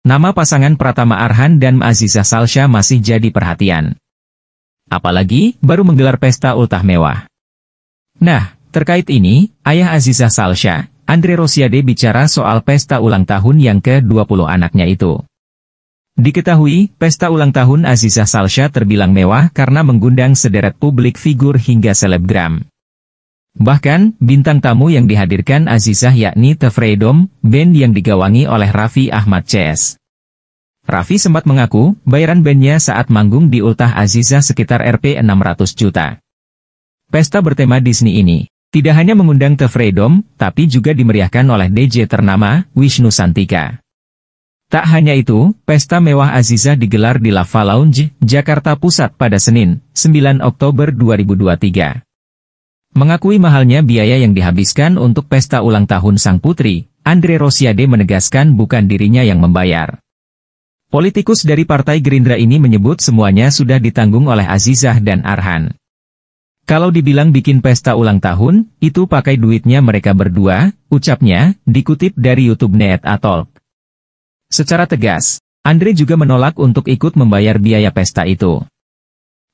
Nama pasangan Pratama Arhan dan Azizah Salsha masih jadi perhatian. Apalagi, baru menggelar pesta ultah mewah. Nah, terkait ini, ayah Azizah Salsha, Andre Rosiade bicara soal pesta ulang tahun yang ke-20 anaknya itu. Diketahui, pesta ulang tahun Azizah Salsha terbilang mewah karena mengundang sederet publik figur hingga selebgram. Bahkan, bintang tamu yang dihadirkan Azizah yakni The Freedom, band yang digawangi oleh Raffi Ahmad CS. Raffi sempat mengaku, bayaran bandnya saat manggung di Ultah Azizah sekitar Rp 600 juta. Pesta bertema Disney ini, tidak hanya mengundang The Freedom, tapi juga dimeriahkan oleh DJ ternama, Wisnu Santika. Tak hanya itu, pesta mewah Aziza digelar di Lava Lounge, Jakarta Pusat pada Senin, 9 Oktober 2023. Mengakui mahalnya biaya yang dihabiskan untuk pesta ulang tahun sang putri, Andre Rosiade menegaskan bukan dirinya yang membayar. Politikus dari Partai Gerindra ini menyebut semuanya sudah ditanggung oleh Azizah dan Arhan. Kalau dibilang bikin pesta ulang tahun, itu pakai duitnya mereka berdua, ucapnya, dikutip dari YouTube Net Atol. Secara tegas, Andre juga menolak untuk ikut membayar biaya pesta itu.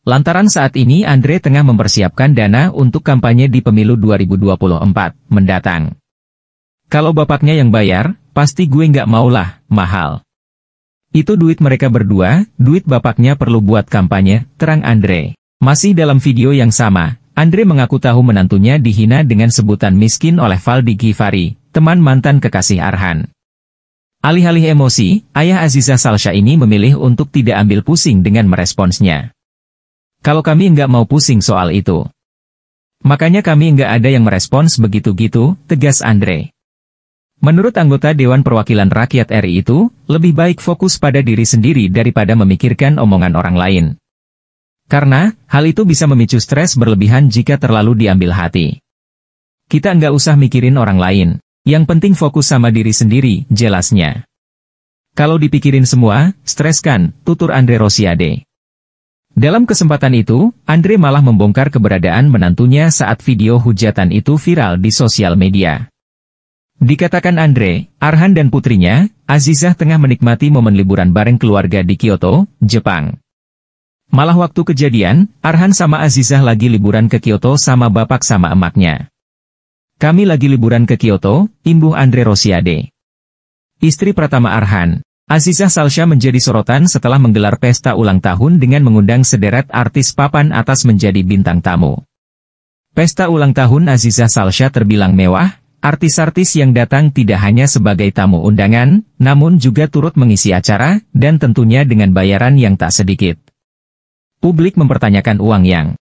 Lantaran saat ini Andre tengah mempersiapkan dana untuk kampanye di pemilu 2024 mendatang. Kalau bapaknya yang bayar, pasti gue nggak maulah, mahal. Itu duit mereka berdua, duit bapaknya perlu buat kampanye, terang Andre. Masih dalam video yang sama, Andre mengaku tahu menantunya dihina dengan sebutan miskin oleh Valdi Gifari, teman mantan kekasih Arhan. Alih-alih emosi, ayah Aziza Salsha ini memilih untuk tidak ambil pusing dengan meresponsnya. Kalau kami nggak mau pusing soal itu. Makanya kami nggak ada yang merespons begitu-gitu, tegas Andre. Menurut anggota Dewan Perwakilan Rakyat RI itu, lebih baik fokus pada diri sendiri daripada memikirkan omongan orang lain. Karena, hal itu bisa memicu stres berlebihan jika terlalu diambil hati. Kita nggak usah mikirin orang lain, yang penting fokus sama diri sendiri, jelasnya. Kalau dipikirin semua, stres kan, tutur Andre Rosiade. Dalam kesempatan itu, Andre malah membongkar keberadaan menantunya saat video hujatan itu viral di sosial media. Dikatakan Andre, Arhan dan putrinya, Azizah tengah menikmati momen liburan bareng keluarga di Kyoto, Jepang. Malah waktu kejadian, Arhan sama Azizah lagi liburan ke Kyoto sama bapak sama emaknya. Kami lagi liburan ke Kyoto, imbuh Andre Rosiade. Istri Pratama Arhan, Azizah Salsha menjadi sorotan setelah menggelar pesta ulang tahun dengan mengundang sederet artis papan atas menjadi bintang tamu. Pesta ulang tahun Azizah Salsha terbilang mewah, artis-artis yang datang tidak hanya sebagai tamu undangan, namun juga turut mengisi acara, dan tentunya dengan bayaran yang tak sedikit. Publik mempertanyakan uang yang